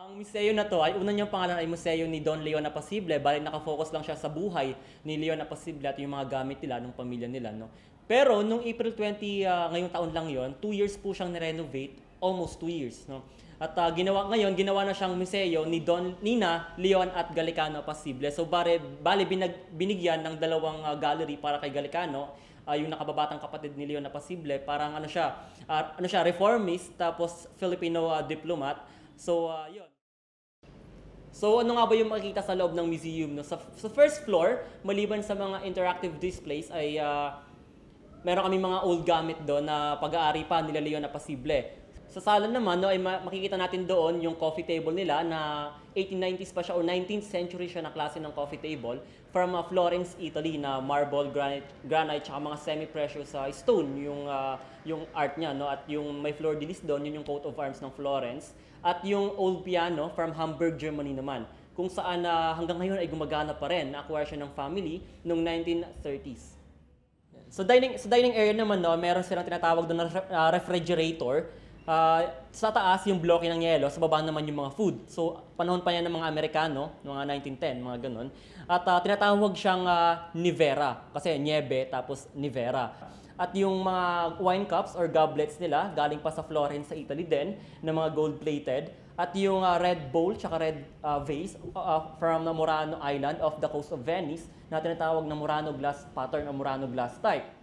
Ang museo na to ay unang niyang pangalan ay Museo ni Don Leon Apasible. Bali nakafocus lang siya sa buhay ni Leon Apasible at yung mga gamit nila ng pamilya nila, no. Pero nung April 20 ah, ngayong taon lang 'yon, two years po siyang ni-renovate, almost two years, no. At ah, ginawa ngayon, ginawa na siyang museo ni Don Nina Leon at Galicano Apasible. So bare bali binag, binigyan ng dalawang ah, gallery para kay Galicano ah, yung nakababatang kapatid ni Leon Apasible, parang ano siya, ah, ano siya, reformist tapos Filipino ah, diplomat. So, ah, yun. So ano nga ba yung makikita sa loob ng museum? No? Sa, sa first floor, maliban sa mga interactive displays ay ah, meron kami mga old gamit doon na pag-aari pa nila Leon Apasible. Sa sala naman, no, ay ma- makikita natin doon yung coffee table nila na 1890s pa siya or 19th century siya na klase ng coffee table from ah, Florence, Italy na marble, granite, granite tsaka mga semi-precious ah, stone yung ah, yung art niya no at yung may fleur de lis doon yun yung coat of arms ng Florence at yung old piano from Hamburg, Germany naman kung saan ah, hanggang ngayon ay gumagana pa rin na-acquire siya ng family noong 1930s. So dining sa dining area naman no, meron silang tinatawag doon na ah, refrigerator. Ah, sa taas yung bloke ng yelo, sa baba naman yung mga food. So panahon pa yan ng mga Amerikano, mga 1910, mga ganun. At ah, tinatawag siyang ah, nivera kasi niebe tapos nivera. At yung mga wine cups or goblets nila, galing pa sa Florence sa Italy din, na mga gold-plated. At yung ah, red bowl tsaka red ah, vase ah, from the Murano Island off the coast of Venice na tinatawag na Murano glass pattern o Murano glass type.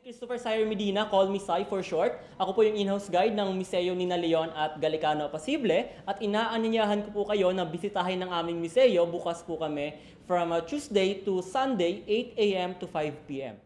Si Christopher Sire Medina, call me Sai for short. Ako po yung in-house guide ng Museo ni Leon at Galicano Apasible at inaanyayahan ko po kayo na bisitahin ng aming museo bukas po kami from ah, Tuesday to Sunday 8 a.m. to 5 p.m.